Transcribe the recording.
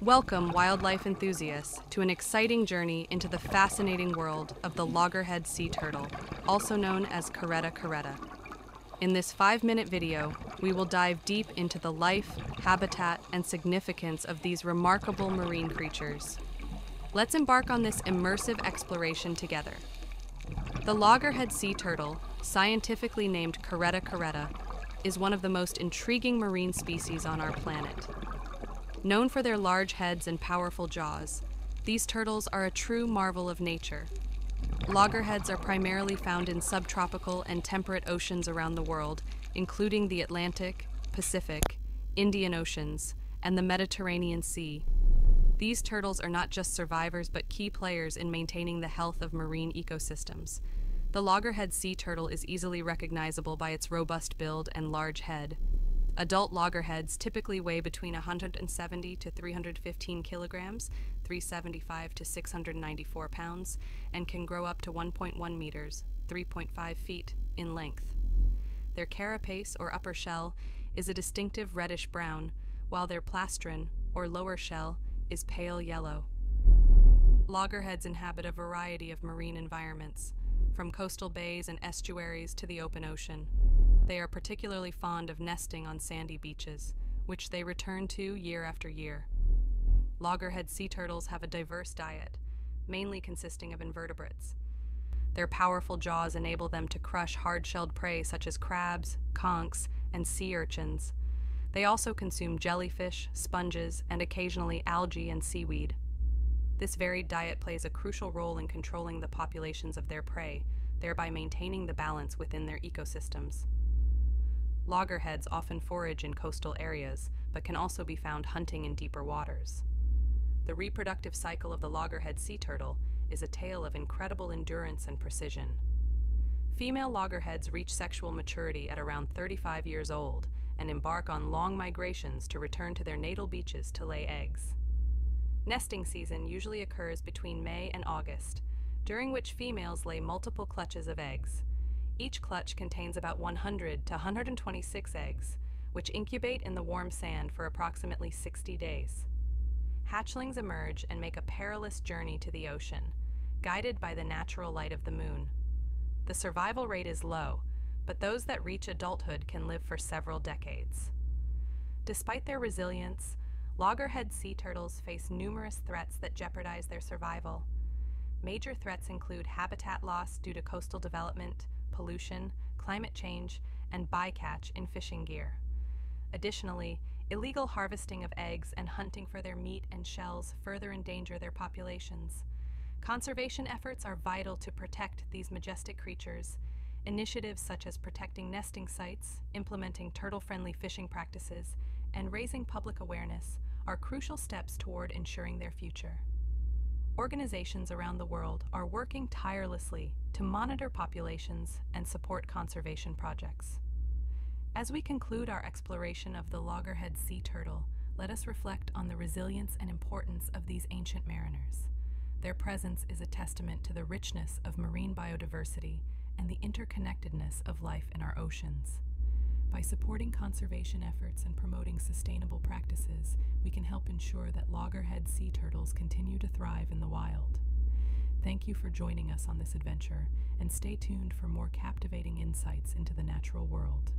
Welcome, wildlife enthusiasts, to an exciting journey into the fascinating world of the loggerhead sea turtle, also known as Caretta caretta. In this five minute video, we will dive deep into the life, habitat, and significance of these remarkable marine creatures. Let's embark on this immersive exploration together. The loggerhead sea turtle, scientifically named Caretta caretta, is one of the most intriguing marine species on our planet. Known for their large heads and powerful jaws, these turtles are a true marvel of nature. Loggerheads are primarily found in subtropical and temperate oceans around the world, including the Atlantic, Pacific, Indian Oceans, and the Mediterranean Sea. These turtles are not just survivors but key players in maintaining the health of marine ecosystems. The loggerhead sea turtle is easily recognizable by its robust build and large head. Adult loggerheads typically weigh between 170 to 315 kilograms, 375 to 694 pounds, and can grow up to 1.1 meters, 3.5 feet, in length. Their carapace or upper shell is a distinctive reddish brown, while their plastron, or lower shell, is pale yellow. Loggerheads inhabit a variety of marine environments, from coastal bays and estuaries to the open ocean. They are particularly fond of nesting on sandy beaches, which they return to year after year. Loggerhead sea turtles have a diverse diet, mainly consisting of invertebrates. Their powerful jaws enable them to crush hard-shelled prey such as crabs, conchs, and sea urchins. They also consume jellyfish, sponges, and occasionally algae and seaweed. This varied diet plays a crucial role in controlling the populations of their prey, thereby maintaining the balance within their ecosystems. Loggerheads often forage in coastal areas, but can also be found hunting in deeper waters. The reproductive cycle of the loggerhead sea turtle is a tale of incredible endurance and precision. Female loggerheads reach sexual maturity at around 35 years old and embark on long migrations to return to their natal beaches to lay eggs. Nesting season usually occurs between May and August, during which females lay multiple clutches of eggs. Each clutch contains about 100 to 126 eggs, which incubate in the warm sand for approximately 60 days. Hatchlings emerge and make a perilous journey to the ocean, guided by the natural light of the moon. The survival rate is low, but those that reach adulthood can live for several decades. Despite their resilience, Loggerhead sea turtles face numerous threats that jeopardize their survival. Major threats include habitat loss due to coastal development, pollution, climate change, and bycatch in fishing gear. Additionally, illegal harvesting of eggs and hunting for their meat and shells further endanger their populations. Conservation efforts are vital to protect these majestic creatures. Initiatives such as protecting nesting sites, implementing turtle-friendly fishing practices, and raising public awareness are crucial steps toward ensuring their future. Organizations around the world are working tirelessly to monitor populations and support conservation projects. As we conclude our exploration of the loggerhead sea turtle, let us reflect on the resilience and importance of these ancient mariners. Their presence is a testament to the richness of marine biodiversity and the interconnectedness of life in our oceans. By supporting conservation efforts and promoting sustainable practices, we can help ensure that loggerhead sea turtles continue to thrive in the wild. Thank you for joining us on this adventure, and stay tuned for more captivating insights into the natural world.